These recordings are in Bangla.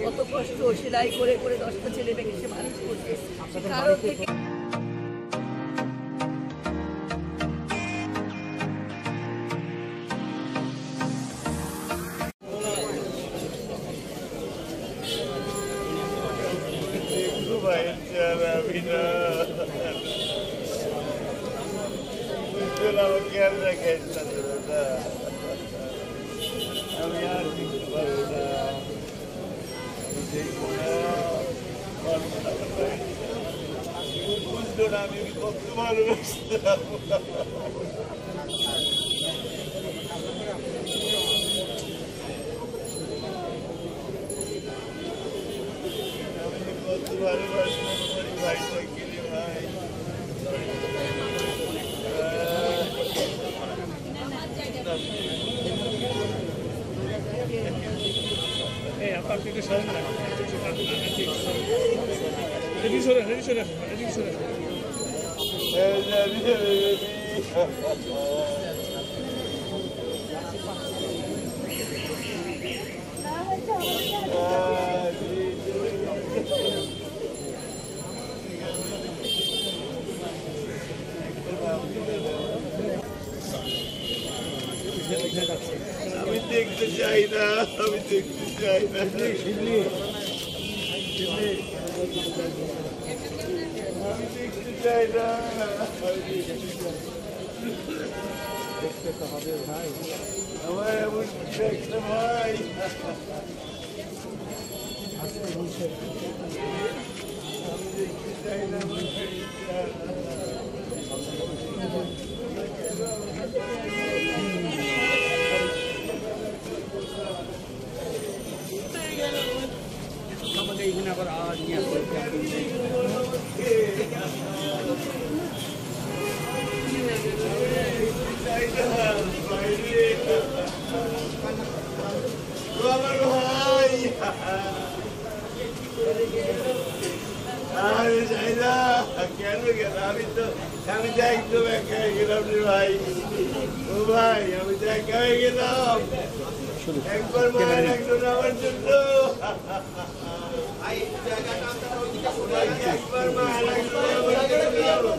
কত কষ্ট সেলাই করে করে দশটা ছেলে মেয়েকে সে মানুষ করছে। কারও থেকে চেহারা আমি না বুঝতে আমাকে আর দেখাইস না দাদা আমি আপনি একটু সরেন না এদিকে সরে এদিকে সরে এদিকে সরে আমি দেখতে চাই না, আমি দেখতে চাই না। আমি দেখতে চাই না দেখতে তো হবে ভাই আমার এমন কিছু একটা ভাই। আমি দেখতে চাই না আমার ভাইটা। আমাদের এখানে আবার আওয়াজ নিয়ে আমি তো আমি তো একদম একা গেলাম রে ভাই। ভাই, আমি তো একা গেলাম? একবার মায়ের একজন আমার জন্য একবার মায়ের একজন আমার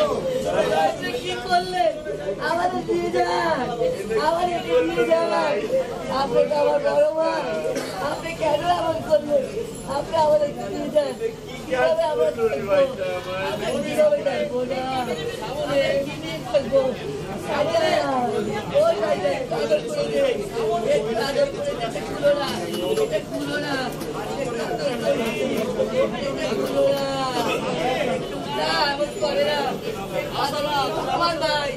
কি করলেন আমাদের দিয়ে যান। আমাদের দিয়ে যান। আপনি তো আমার বড় মা। আপনি কেন এমন করলেন? আপনি আমাদের দিয়ে না, এমন করে না। আমার ভাই,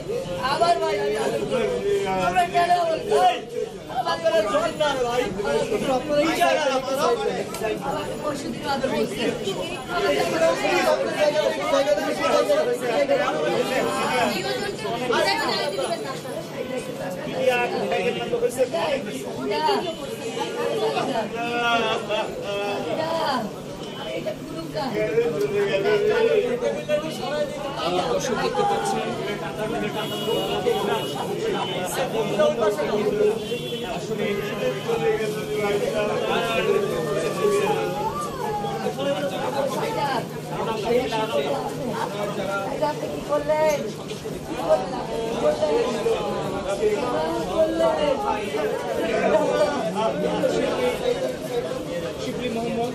আমার ভাই। আমরা কেন এমন দর্শক দেখতে পাচ্ছেন করলেন শিবলি মোহাম্মদ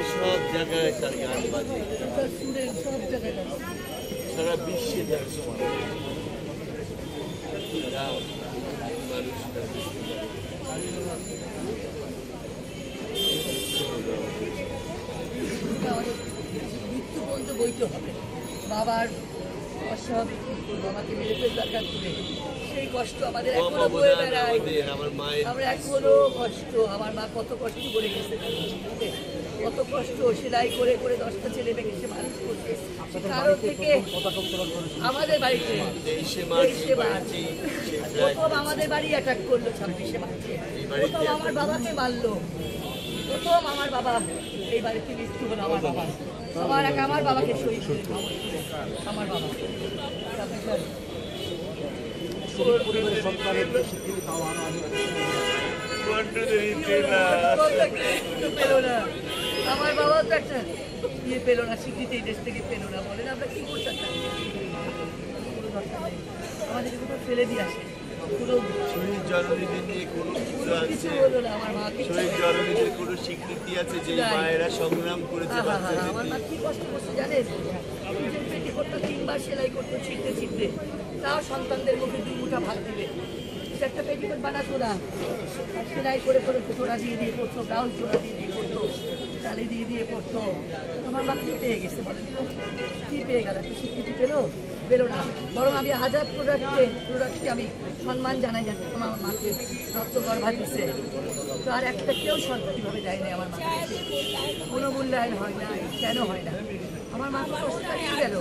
সব জায়গায় তার গান বাজে। সুরে বিশ্বে তার সমান। তারা মানুষ তার আমাদের মৃত্যু পর্যন্ত বইতে হবে বাবার অস্বাভাবিক বাবাকে মেরে ফেলে দরকার করে সেই কষ্ট আমাদের এখনও বয়ে বেড়ায়। আমার মায়ের আমরা এখনও কষ্ট। আমার মা কত কষ্ট করে গেছে কত কষ্ট সেলাই করে করে দশটা ছেলে মেয়েকে সে মানুষ করছে। কারও থেকে আমাদের বাড়িতে প্রথম আমাদের বাড়ি অ্যাটাক করল ছাব্বিশে মার্চে। প্রথম আমার বাবাকে মারলো। প্রথম আমার বাবা এই বাড়িতে মৃত্যু হলো আমার বাবা। আমার এক আমার বাবাকে শহীদ আমার বাবা। বাবা তো একটা ইয়ে পেল না স্বীকৃতি এই দেশ থেকে পেল না বলেন আমরা কি করতে আমাদেরকে কোথাও ফেলে দিয়ে আসে। পুরো শহীদ জননীদের নিয়ে কোনো কিছু আছে? শহীদ জননীদের কোনো স্বীকৃতি আছে যে মায়েরা সংগ্রাম করেছে আমার মা কি কষ্ট করছে জানেন? পেটে করতো তিনবার সেলাই করতো ছিটতে ছিটতে তাও সন্তানদের মুখে দুই মুঠা ভাত দিবে। একটা পেটিকোট বানাতো না সেলাই করে করে চোরা দিয়ে দিয়ে পড়তো ব্লাউজ চোরা দিয়ে দিয়ে পড়তো চালি দিয়ে দিয়ে পড়তো আমার মা কি পেয়ে গেছে বলেন? কি পেয়ে গেল স্বীকৃতি পেল পেল না বরং আমি হাজার প্রোডাক্টকে প্রোডাক্টকে আমি সম্মান জানাই যাচ্ছি আমার মাকে রক্ত গর্ভা দিচ্ছে তো আর একটা কেউ সরকারিভাবে দেয়নি আমার মাকে কোনো মূল্যায়ন হয় না কেন হয় না আমার মা তো কষ্টটা গেল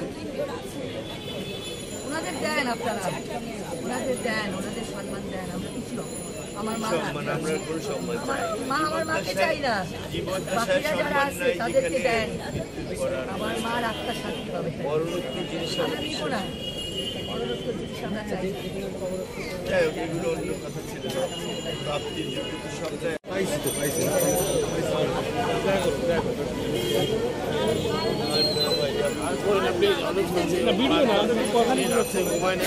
ওনাদের দেন আপনারা। ওনাদের দেন ওনাদের সম্মান দেন আমরা কিছু আমার মা মা আমার মাকে চাই না। বাকিরা যারা আছে তাদেরকে দেন। আমার মার আত্মা শান্তি পাবে। আমরা নিব প্রাপ্তির সব জায়গায় না করুন আপনি অনেক সময় না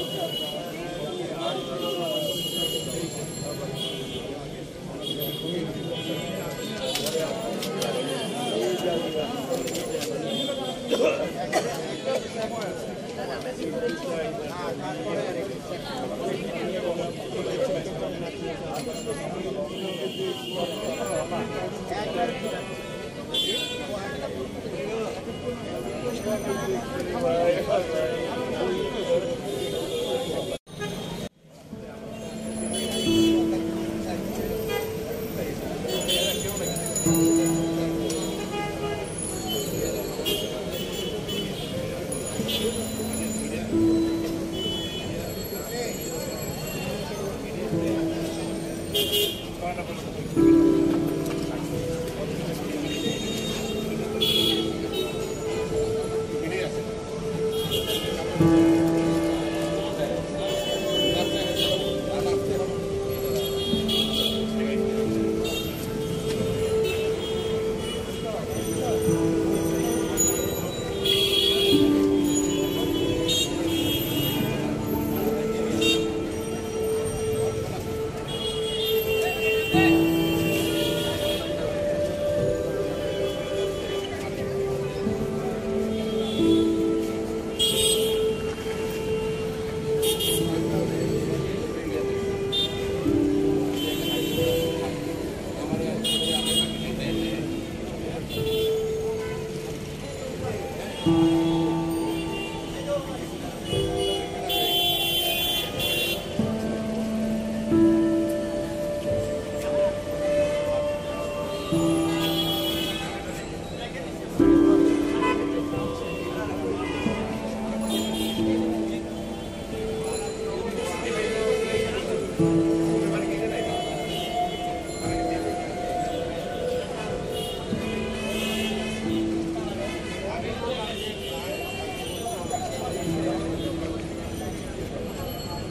Thank you.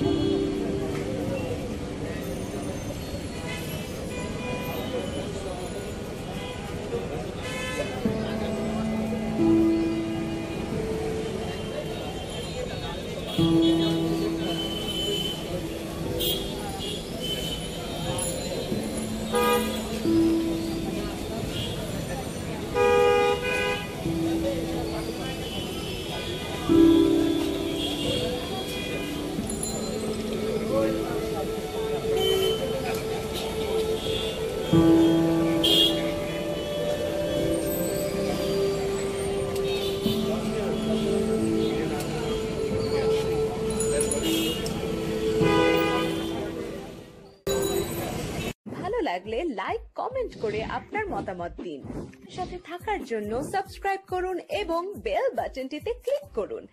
নিয়ে সময় লাগলে লাইক কমেন্ট করে আপনার মতামত দিন। সাথে থাকার জন্য সাবস্ক্রাইব করুন এবং বেল বাটনটিতে ক্লিক করুন।